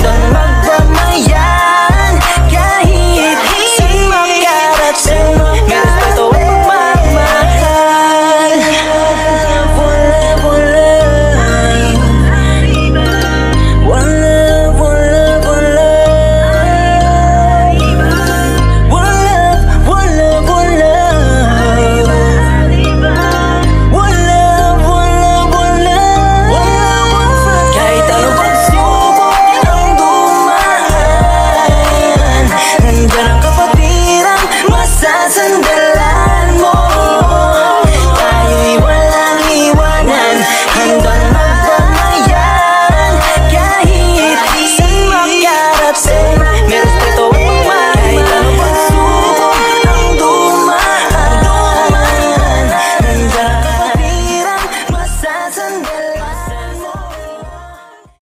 等 안 돼.